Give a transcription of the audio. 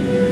Amen.